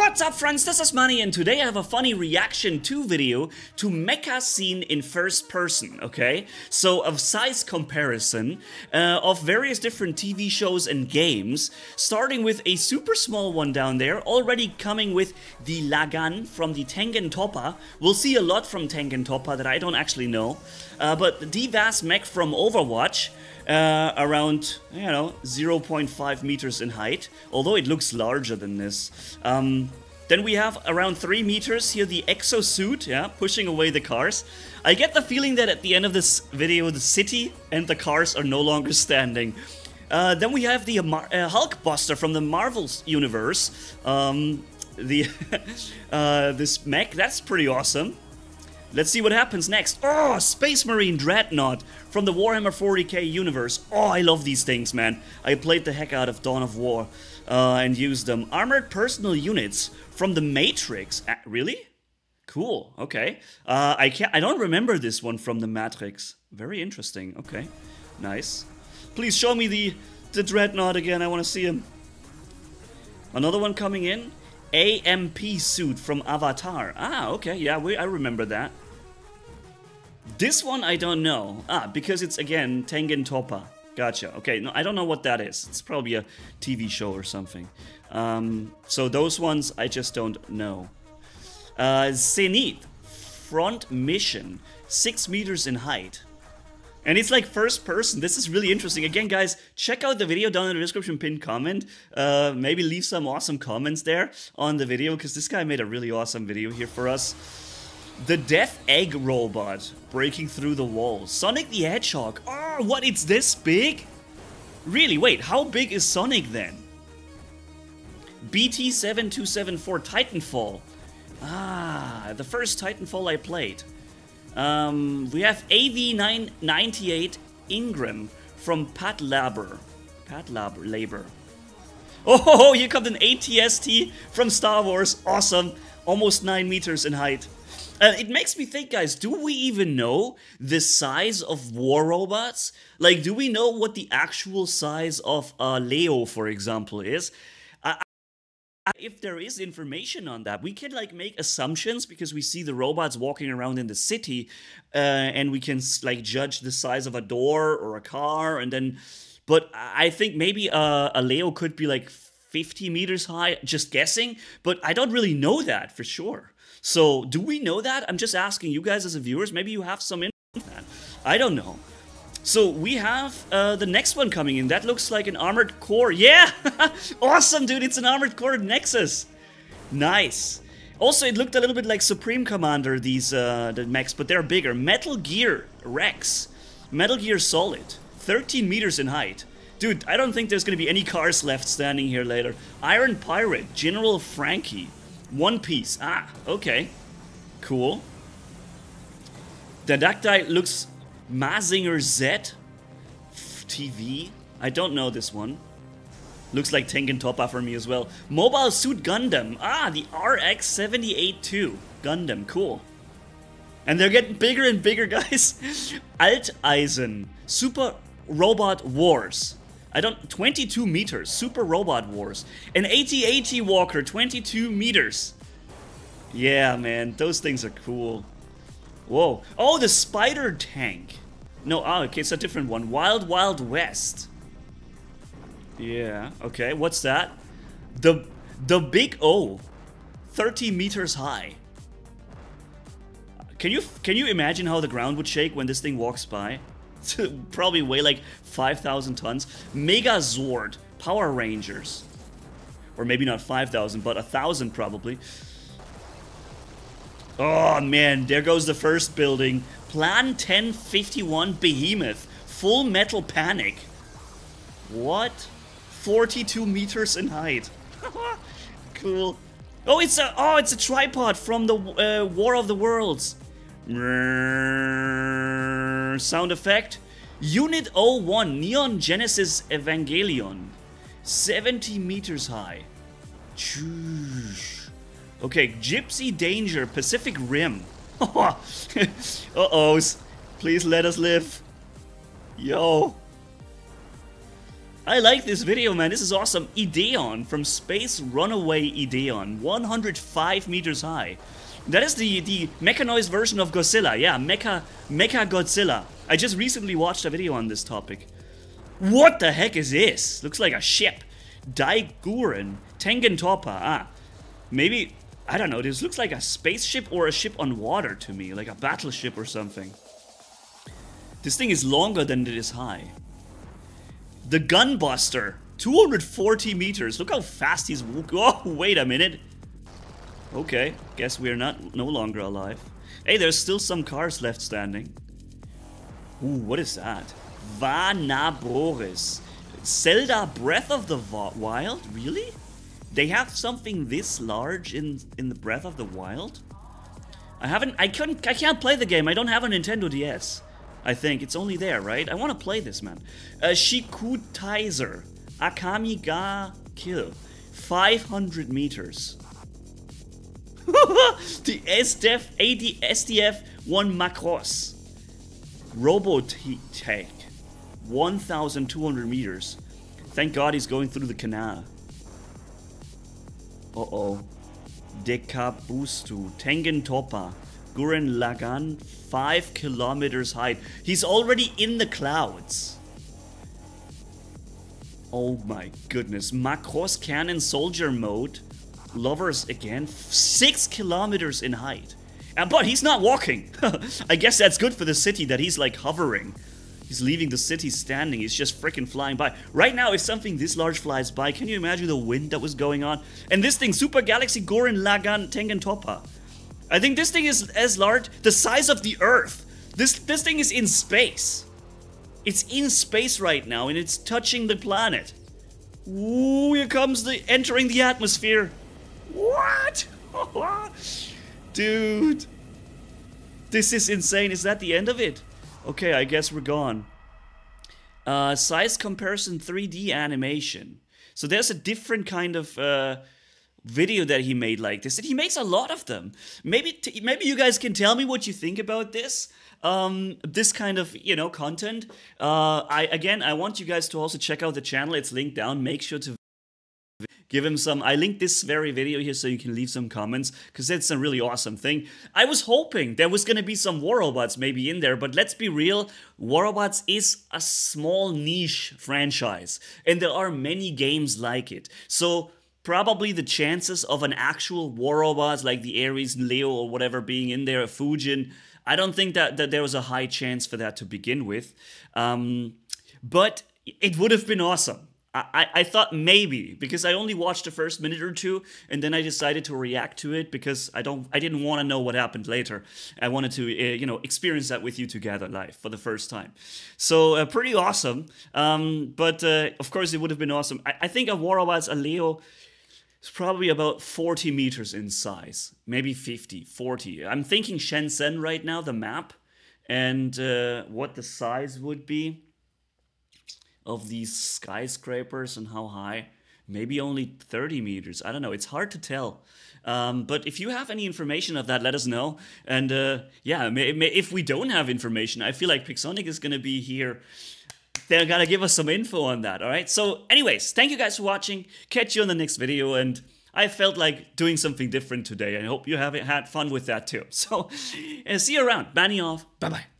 What's up friends, this is Manni and today I have a funny reaction to video to mecha scene in first person, okay? So a size comparison uh, of various different TV shows and games, starting with a super small one down there, already coming with the Lagann from the Tengen Toppa. We'll see a lot from Tengen Toppa that I don't actually know, uh, but the D.Va's mech from Overwatch, uh, around, you know, 0.5 meters in height, although it looks larger than this. Um, then we have around 3 meters here the exosuit, yeah, pushing away the cars. I get the feeling that at the end of this video, the city and the cars are no longer standing. Uh, then we have the uh, Hulk Buster from the Marvel's universe. Um, the uh, this mech, that's pretty awesome. Let's see what happens next. Oh, Space Marine Dreadnought from the Warhammer 40k universe. Oh, I love these things, man. I played the heck out of Dawn of War uh, and used them. Armored personal units from the Matrix. Uh, really? Cool. Okay. Uh, I can't. I don't remember this one from the Matrix. Very interesting. Okay. Nice. Please show me the the Dreadnought again. I want to see him. Another one coming in. AMP suit from Avatar. Ah, okay, yeah, we, I remember that. This one I don't know. Ah, because it's again Tengen Toppa. Gotcha. Okay, no, I don't know what that is. It's probably a TV show or something. Um, so those ones I just don't know. Uh, Zenith, front mission, six meters in height. And it's like first person. This is really interesting. Again, guys, check out the video down in the description, pinned comment. Uh, maybe leave some awesome comments there on the video, because this guy made a really awesome video here for us. The Death Egg Robot breaking through the walls. Sonic the Hedgehog. Oh, what? It's this big? Really? Wait, how big is Sonic then? BT7274 Titanfall. Ah, the first Titanfall I played. Um, we have AV998 Ingram from Patlabor. Pat Labor. Labor. Oh, here comes an ATST from Star Wars. Awesome. Almost 9 meters in height. Uh, it makes me think, guys, do we even know the size of war robots? Like, do we know what the actual size of uh, Leo, for example, is? If there is information on that, we can like make assumptions because we see the robots walking around in the city, uh, and we can like judge the size of a door or a car, and then. But I think maybe a, a Leo could be like 50 meters high, just guessing. But I don't really know that for sure. So do we know that? I'm just asking you guys as a viewers. Maybe you have some info on that. I don't know. So we have uh, the next one coming in. That looks like an armored core. Yeah! awesome, dude! It's an armored core Nexus. Nice. Also, it looked a little bit like Supreme Commander, these uh, the mechs, but they're bigger. Metal Gear Rex. Metal Gear Solid. 13 meters in height. Dude, I don't think there's gonna be any cars left standing here later. Iron Pirate. General Franky. One Piece. Ah, okay. Cool. The Dactyl looks Mazinger Z TV. I don't know this one. Looks like Tengen Toppa for me as well. Mobile Suit Gundam. Ah, the RX-78-2 Gundam. Cool. And they're getting bigger and bigger, guys. Alt Eisen. Super Robot Wars. I don't... 22 meters. Super Robot Wars. An AT-AT Walker. 22 meters. Yeah, man. Those things are cool. Whoa. Oh, the spider tank. No, oh, okay, it's a different one. Wild Wild West. Yeah, okay, what's that? The the Big O. 30 meters high. Can you can you imagine how the ground would shake when this thing walks by? Probably weigh like 5,000 tons. Megazord. Power Rangers. Or maybe not 5,000, but a 1,000 probably. Oh man, there goes the first building. Plan 1051 Behemoth. Full Metal Panic. What? 42 meters in height. cool. Oh, it's a oh, it's a tripod from the uh, War of the Worlds. Sound effect. Unit 01 Neon Genesis Evangelion. 70 meters high. Okay, Gipsy Danger, Pacific Rim. Uh-oh. Please let us live. Yo. I like this video, man. This is awesome. Ideon from Space Runaway Ideon, 105 meters high. That is the the mechanized version of Godzilla. Yeah, Mecha Mecha Godzilla. I just recently watched a video on this topic. What the heck is this? Looks like a ship. Dai-Gurren Tengen Toppa. Ah, maybe I don't know. This looks like a spaceship or a ship on water to me, like a battleship or something. This thing is longer than it is high. The Gunbuster, 240 meters. Look how fast he's. Oh, wait a minute. Okay, guess we're not no longer alive. Hey, there's still some cars left standing. Ooh, what is that? Vah Naboris. Zelda Breath of the Wild? Really? They have something this large in in the Breath of the Wild? I haven't I couldn't I can't play the game. I don't have a Nintendo DS. I think it's only there, right? I want to play this, man. Uh, Shikoutaizer. Akame ga kill. 500 meters. the SDF, AD, SDF 1 Macross. Robotech. 1,200 meters. Thank God he's going through the canal. Uh-oh. Dekabutsu. Tengen Toppa. Gurren Lagann. 5 kilometers high. He's already in the clouds. Oh my goodness. Macross Cannon Soldier Mode lovers again, six kilometers in height. And, but he's not walking. I guess that's good for the city that he's like hovering. He's leaving the city standing. He's just freaking flying by. Right now, if something this large flies by, can you imagine the wind that was going on? And this thing, Super Galaxy Gurren Lagann Tengen Toppa. I think this thing is as large, the size of the Earth. This this thing is in space. It's in space right now, and it's touching the planet. Ooh, here comes the entering the atmosphere. What? Dude. This is insane. Is that the end of it? Okay, I guess we're gone. Uh, size comparison 3D animation. So there's a different kind of uh, video that he made like this, and he makes a lot of them. Maybe maybe you guys can tell me what you think about this. Um, this kind of you know content. Uh, I again, I want you guys to also check out the channel. It's linked down. Make sure to give him some i linked this very video here so you can leave some comments because it's a really awesome thing. I was hoping there was going to be some war robots maybe in there but let's be real war robots is a small niche franchise and there are many games like it. So probably the chances of an actual war Robots like the ares leo or whatever being in there a fujin i don't think that, that there was a high chance for that to begin with. Um, but it would have been awesome I, I thought maybe because I only watched the first minute or two and then I decided to react to it because I don't I didn't want to know what happened later. I wanted to uh, you know experience that with you together live for the first time. So uh, pretty awesome. Um, but uh, of course it would have been awesome. I, I think a Warawaz a Leo is probably about 40 meters in size, maybe 50, 40. I'm thinking Shenzhen right now, the map, and uh, what the size would be of these skyscrapers and how high maybe only 30 meters i don't know it's hard to tell um, but if you have any information of that let us know and uh, yeah may, may, if we don't have information i feel like pixonic is going to be here they're gonna give us some info on that all right so anyways thank you guys for watching catch you on the next video and I felt like doing something different today. I hope you have had fun with that too. So, see you around. Banny off. Bye bye.